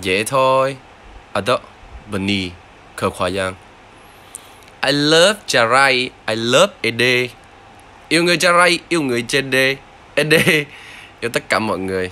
dễ thôi. Ở đó bani khờ khoa giang. I love Jarai. I love Ede. Yêu người Jarai, yêu người Chede Ede. Yêu tất cả mọi người.